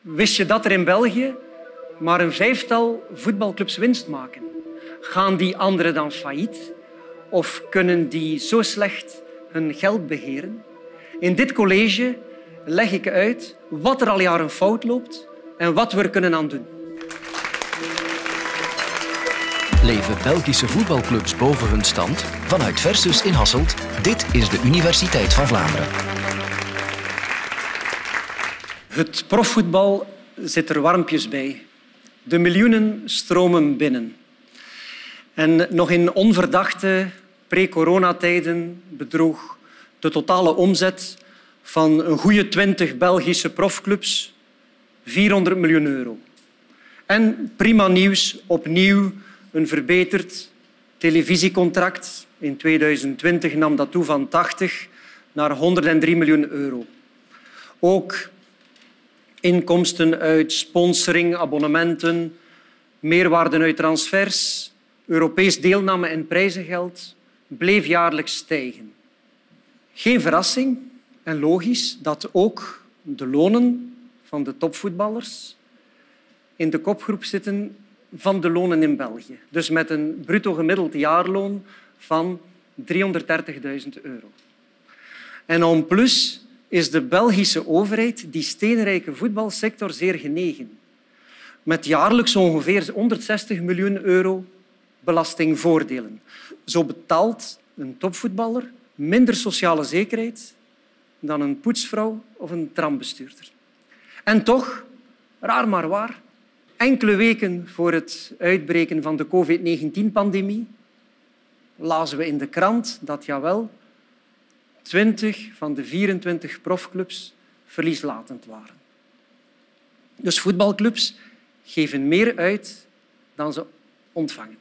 Wist je dat er in België maar een vijftal voetbalclubs winst maken? Gaan die anderen dan failliet? Of kunnen die zo slecht hun geld beheren? In dit college leg ik uit wat er al jaren fout loopt en wat we er kunnen aan doen. Leven Belgische voetbalclubs boven hun stand? Vanuit Versus in Hasselt, dit is de Universiteit van Vlaanderen. Het profvoetbal zit er warmpjes bij. De miljoenen stromen binnen. En nog in onverdachte pre-coronatijden bedroeg de totale omzet van een goede twintig Belgische profclubs 400 miljoen euro. En prima nieuws, opnieuw een verbeterd televisiecontract. In 2020 nam dat toe van 80 naar 103 miljoen euro. Ook inkomsten uit sponsoring, abonnementen, meerwaarde uit transfers, Europees deelname en prijzengeld bleef jaarlijks stijgen. Geen verrassing en logisch dat ook de lonen van de topvoetballers in de kopgroep zitten van de lonen in België. Dus met een bruto gemiddeld jaarloon van 330.000 euro. En en plus is de Belgische overheid die steenrijke voetbalsector zeer genegen. Met jaarlijks ongeveer 160 miljoen euro belastingvoordelen. Zo betaalt een topvoetballer minder sociale zekerheid dan een poetsvrouw of een trambestuurder. En toch, raar maar waar, enkele weken voor het uitbreken van de COVID-19-pandemie lazen we in de krant dat jawel, 20 van de 24 profclubs verlieslatend waren. Dus voetbalclubs geven meer uit dan ze ontvangen.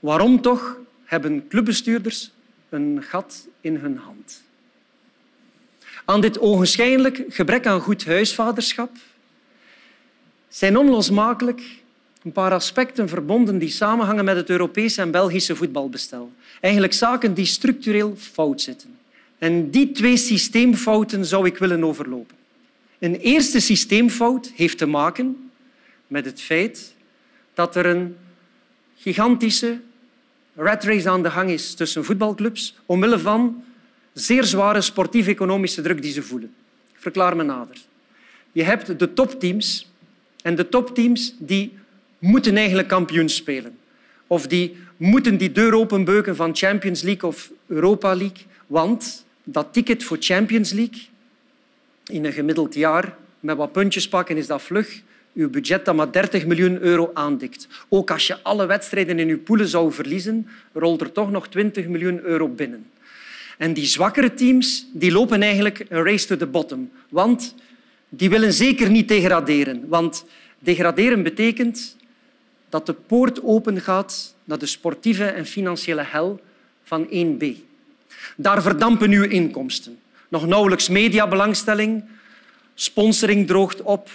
Waarom toch hebben clubbestuurders een gat in hun hand? Aan dit ogenschijnlijk gebrek aan goed huisvaderschap zijn onlosmakelijk een paar aspecten verbonden die samenhangen met het Europese en Belgische voetbalbestel. Eigenlijk zaken die structureel fout zitten. En die twee systeemfouten zou ik willen overlopen. Een eerste systeemfout heeft te maken met het feit dat er een gigantische rat race aan de gang is tussen voetbalclubs omwille van zeer zware sportief-economische druk die ze voelen. Ik verklaar me nader. Je hebt de topteams en de topteams die moeten eigenlijk kampioen spelen. Of die moeten die deur openbeuken van Champions League of Europa League. Want dat ticket voor Champions League in een gemiddeld jaar, met wat puntjes pakken, is dat vlug uw budget dat maar 30 miljoen euro aandikt. Ook als je alle wedstrijden in uw poelen zou verliezen, rolt er toch nog 20 miljoen euro binnen. En die zwakkere teams die lopen eigenlijk een race to the bottom. Want die willen zeker niet degraderen. Want degraderen betekent dat de poort opengaat naar de sportieve en financiële hel van 1B. Daar verdampen uw inkomsten. Nog nauwelijks mediabelangstelling, sponsoring droogt op,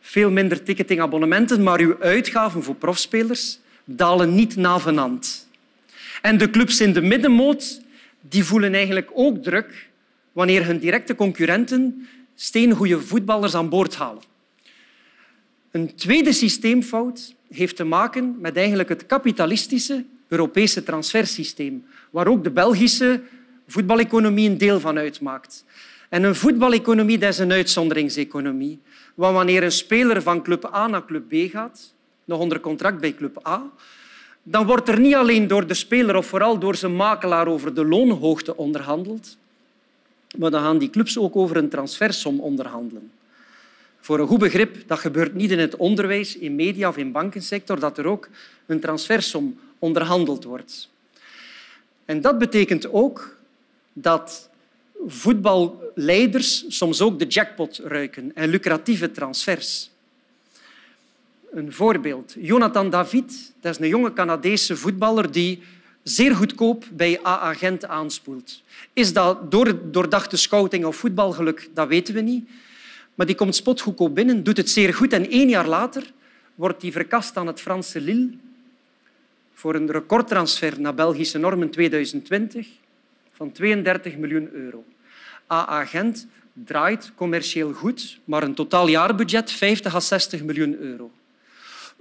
veel minder ticketing, abonnementen, maar uw uitgaven voor profspelers dalen niet navenant. En de clubs in de middenmoot die voelen eigenlijk ook druk wanneer hun directe concurrenten steengoede voetballers aan boord halen. Een tweede systeemfout heeft te maken met eigenlijk het kapitalistische Europese transfersysteem, waar ook de Belgische voetbaleconomie een deel van uitmaakt. En een voetbaleconomie dat is een uitzonderingseconomie. Want wanneer een speler van club A naar club B gaat, nog onder contract bij club A, dan wordt er niet alleen door de speler of vooral door zijn makelaar over de loonhoogte onderhandeld, maar dan gaan die clubs ook over een transfersom onderhandelen. Voor een goed begrip, dat gebeurt niet in het onderwijs, in media of in bankensector, dat er ook een transfersom onderhandeld wordt. En dat betekent ook dat voetballeiders soms ook de jackpot ruiken en lucratieve transfers. Een voorbeeld. Jonathan David, dat is een jonge Canadese voetballer die zeer goedkoop bij AA Gent aanspoelt. Is dat door doordachte scouting of voetbalgeluk? Dat weten we niet. Maar die komt spotgoedkoop binnen, doet het zeer goed en één jaar later wordt hij verkast aan het Franse Lille voor een recordtransfer naar Belgische normen 2020 van 32 miljoen euro. AA Gent draait commercieel goed, maar een totaal jaarbudget 50 à 60 miljoen euro.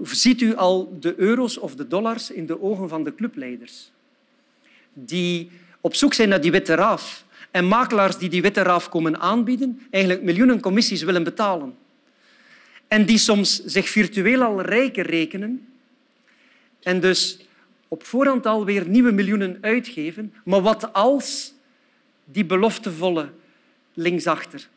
Ziet u al de euro's of de dollars in de ogen van de clubleiders? Die op zoek zijn naar die witte raaf en makelaars die die witte raaf komen aanbieden, eigenlijk miljoenen commissies willen betalen. En die soms zich virtueel al rijker rekenen en dus op voorhand alweer nieuwe miljoenen uitgeven. Maar wat als die beloftevolle linksachter,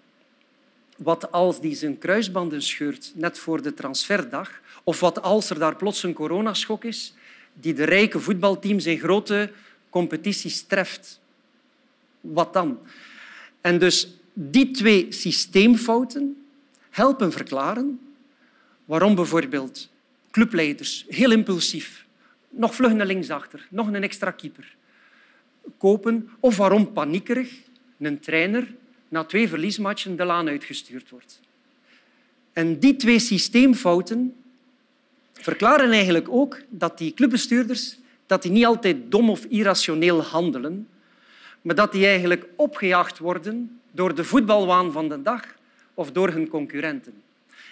wat als die zijn kruisbanden scheurt net voor de transferdag, of wat als er daar plots een coronaschok is die de rijke voetbalteams in grote competities treft. Wat dan? En dus die twee systeemfouten helpen verklaren waarom bijvoorbeeld clubleiders heel impulsief nog vlug linksachter, nog een extra keeper kopen of waarom paniekerig een trainer na twee verliesmatchen de laan uitgestuurd wordt. En die twee systeemfouten verklaren eigenlijk ook dat die clubbestuurders dat die niet altijd dom of irrationeel handelen, maar dat die eigenlijk opgejaagd worden door de voetbalwaan van de dag of door hun concurrenten.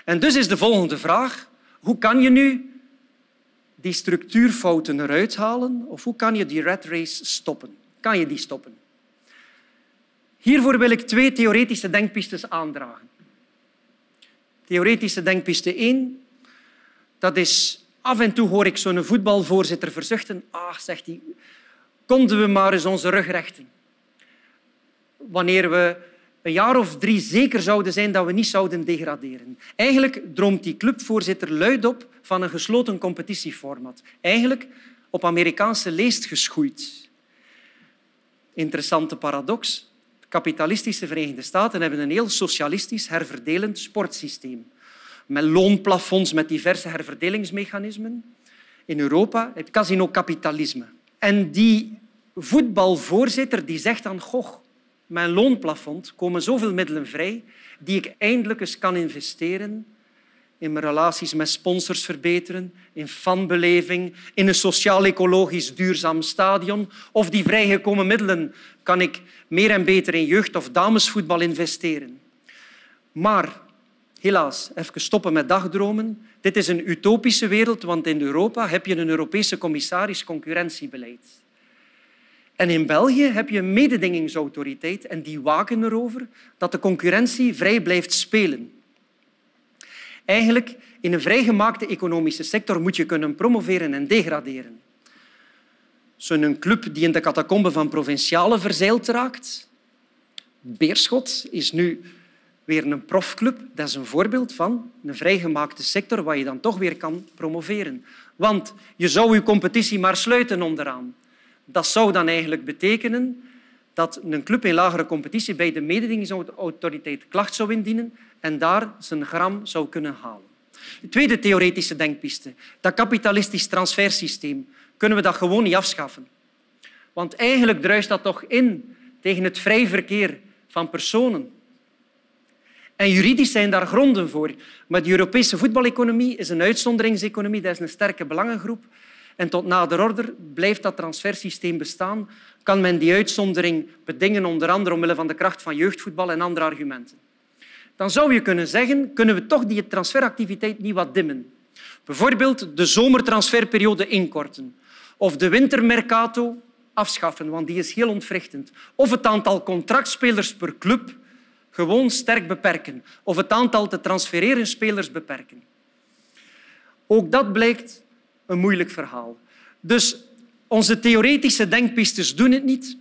En dus is de volgende vraag, hoe kan je nu die structuurfouten eruit halen of hoe kan je die rat race stoppen? Kan je die stoppen? Hiervoor wil ik twee theoretische denkpistes aandragen. Theoretische denkpiste 1, dat is af en toe hoor ik zo'n voetbalvoorzitter verzuchten. Ah, zegt hij, konden we maar eens onze rug rechten. Wanneer we een jaar of drie zeker zouden zijn dat we niet zouden degraderen. Eigenlijk droomt die clubvoorzitter luid op van een gesloten competitieformat. Eigenlijk op Amerikaanse leest geschoeid. Interessante paradox. Kapitalistische Verenigde Staten hebben een heel socialistisch herverdelend sportsysteem. Met loonplafonds, met diverse herverdelingsmechanismen. In Europa het casino-kapitalisme. En die voetbalvoorzitter die zegt dan, goh, mijn loonplafond komen zoveel middelen vrij die ik eindelijk eens kan investeren in mijn relaties met sponsors verbeteren, in fanbeleving, in een sociaal-ecologisch duurzaam stadion. Of die vrijgekomen middelen kan ik meer en beter in jeugd- of damesvoetbal investeren. Maar helaas, even stoppen met dagdromen. Dit is een utopische wereld, want in Europa heb je een Europese commissaris concurrentiebeleid. En in België heb je een mededingingsautoriteit en die waken erover dat de concurrentie vrij blijft spelen. Eigenlijk, in een vrijgemaakte economische sector moet je kunnen promoveren en degraderen. Zo'n club die in de catacomben van provinciale verzeild raakt, Beerschot, is nu weer een profclub. Dat is een voorbeeld van een vrijgemaakte sector waar je dan toch weer kan promoveren. Want je zou je competitie maar sluiten onderaan. Dat zou dan eigenlijk betekenen dat een club in lagere competitie bij de mededingingsautoriteit klacht zou indienen en daar zijn gram zou kunnen halen. De tweede theoretische denkpiste, dat kapitalistisch transfersysteem, kunnen we dat gewoon niet afschaffen. Want eigenlijk druist dat toch in tegen het vrij verkeer van personen. En juridisch zijn daar gronden voor. Maar de Europese voetbaleconomie is een uitzonderingseconomie, dat is een sterke belangengroep. En tot nader order blijft dat transfersysteem bestaan. Kan men die uitzondering bedingen, onder andere omwille van de kracht van jeugdvoetbal en andere argumenten. Dan zou je kunnen zeggen, kunnen we toch die transferactiviteit niet wat dimmen. Bijvoorbeeld de zomertransferperiode inkorten of de wintermercato afschaffen, want die is heel ontwrichtend. Of het aantal contractspelers per club gewoon sterk beperken. Of het aantal te transfereren spelers beperken. Ook dat blijkt een moeilijk verhaal. Dus onze theoretische denkpistes doen het niet.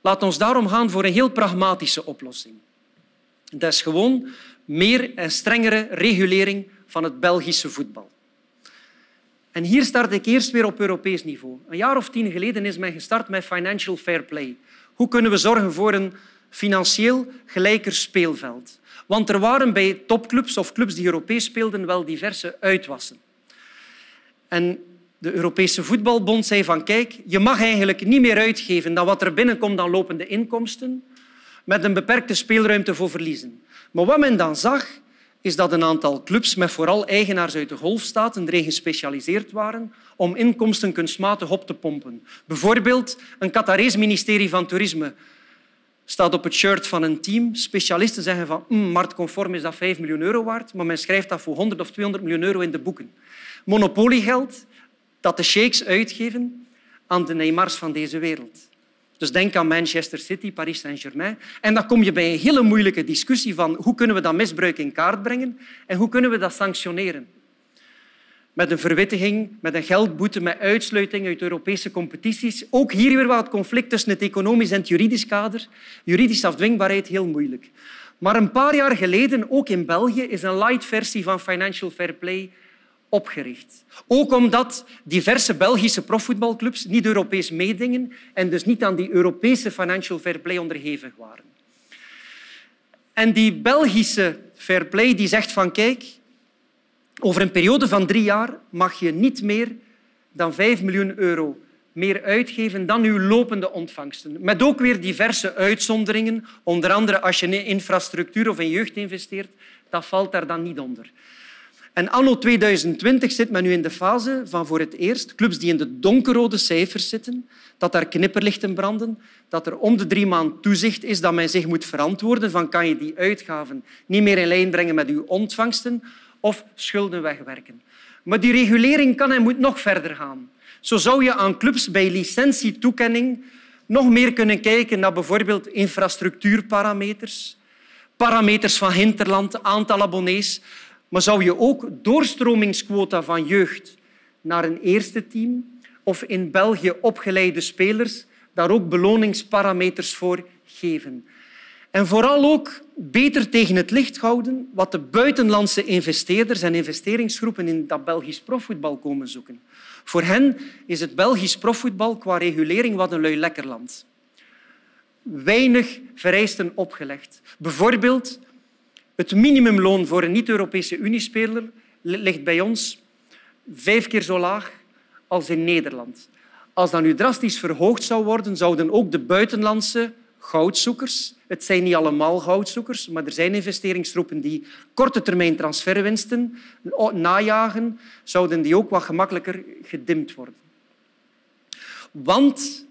Laat ons daarom gaan voor een heel pragmatische oplossing. Dat is gewoon meer en strengere regulering van het Belgische voetbal. En hier start ik eerst weer op Europees niveau. Een jaar of tien geleden is men gestart met financial fair play. Hoe kunnen we zorgen voor een financieel gelijker speelveld? Want er waren bij topclubs of clubs die Europees speelden wel diverse uitwassen. En de Europese Voetbalbond zei van kijk, je mag eigenlijk niet meer uitgeven dan wat er binnenkomt aan lopende inkomsten, met een beperkte speelruimte voor verliezen. Maar wat men dan zag, is dat een aantal clubs met vooral eigenaars uit de golfstaten erin gespecialiseerd waren om inkomsten kunstmatig op te pompen. Bijvoorbeeld een Qatarees ministerie van Toerisme staat op het shirt van een team. Specialisten zeggen van mm, marktconform is dat 5 miljoen euro waard, maar men schrijft dat voor 100 of 200 miljoen euro in de boeken. Monopoliegeld dat de sheiks uitgeven aan de Neymars van deze wereld. Dus denk aan Manchester City, Paris Saint-Germain. En dan kom je bij een hele moeilijke discussie van hoe kunnen we dat misbruik in kaart brengen en hoe kunnen we dat sanctioneren. Met een verwittiging, met een geldboete, met uitsluiting uit Europese competities. Ook hier weer wat conflict tussen het economisch en het juridisch kader. Juridische afdwingbaarheid heel moeilijk. Maar een paar jaar geleden, ook in België, is een light versie van Financial Fair Play opgericht. Ook omdat diverse Belgische profvoetbalclubs niet Europees meedingen en dus niet aan die Europese financial fair play onderhevig waren. En die Belgische fair play die zegt van kijk, over een periode van drie jaar mag je niet meer dan 5 miljoen euro meer uitgeven dan uw lopende ontvangsten. Met ook weer diverse uitzonderingen. Onder andere als je in infrastructuur of in jeugd investeert, dat valt daar dan niet onder. En anno 2020 zit men nu in de fase van voor het eerst clubs die in de donkerrode cijfers zitten, dat daar knipperlichten branden, dat er om de drie maanden toezicht is dat men zich moet verantwoorden van kan je die uitgaven niet meer in lijn brengen met uw ontvangsten of schulden wegwerken. Maar die regulering kan en moet nog verder gaan. Zo zou je aan clubs bij licentietoekenning nog meer kunnen kijken naar bijvoorbeeld infrastructuurparameters, parameters van hinterland, aantal abonnees, maar zou je ook doorstromingsquota van jeugd naar een eerste team of in België opgeleide spelers daar ook beloningsparameters voor geven? En vooral ook beter tegen het licht houden wat de buitenlandse investeerders en investeringsgroepen in dat Belgisch profvoetbal komen zoeken. Voor hen is het Belgisch profvoetbal qua regulering wat een lui lekker land. Weinig vereisten opgelegd. Bijvoorbeeld het minimumloon voor een niet-Europese Uniespeler ligt bij ons vijf keer zo laag als in Nederland. Als dat nu drastisch verhoogd zou worden, zouden ook de buitenlandse goudzoekers, het zijn niet allemaal goudzoekers, maar er zijn investeringsgroepen die korte termijn transferwinsten najagen, zouden die ook wat gemakkelijker gedimd worden. Want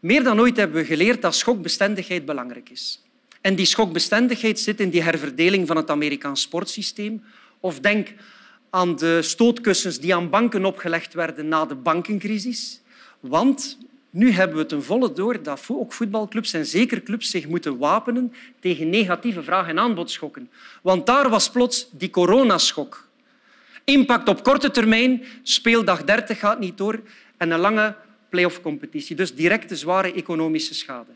meer dan ooit hebben we geleerd dat schokbestendigheid belangrijk is. En die schokbestendigheid zit in die herverdeling van het Amerikaans sportsysteem. Of denk aan de stootkussens die aan banken opgelegd werden na de bankencrisis. Want nu hebben we ten volle door dat ook voetbalclubs en zeker clubs zich moeten wapenen tegen negatieve vraag- en aanbodschokken. Want daar was plots die coronaschok. Impact op korte termijn, speeldag 30 gaat niet door en een lange play-off-competitie. Dus directe zware economische schade.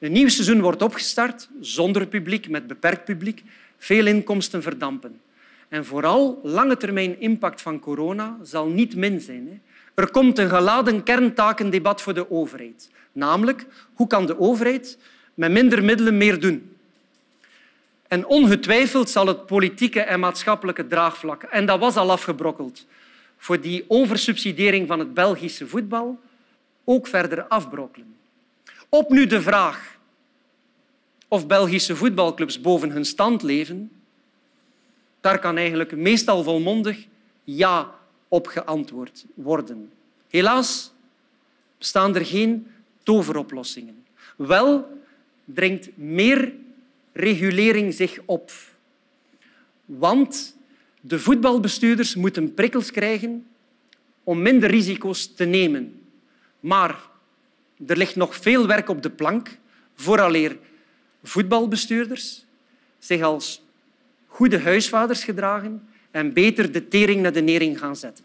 Een nieuw seizoen wordt opgestart, zonder publiek, met beperkt publiek. Veel inkomsten verdampen. En vooral lange termijn impact van corona zal niet min zijn. Er komt een geladen kerntakendebat voor de overheid. Namelijk, hoe kan de overheid met minder middelen meer doen? En ongetwijfeld zal het politieke en maatschappelijke draagvlak, en dat was al afgebrokkeld, voor die oversubsidiëring van het Belgische voetbal ook verder afbrokkelen. Op nu de vraag of Belgische voetbalclubs boven hun stand leven, daar kan eigenlijk meestal volmondig ja op geantwoord worden. Helaas bestaan er geen toveroplossingen. Wel dringt meer regulering zich op. Want de voetbalbestuurders moeten prikkels krijgen om minder risico's te nemen. Maar er ligt nog veel werk op de plank vooraleer voetbalbestuurders zich als goede huisvaders gedragen en beter de tering naar de nering gaan zetten.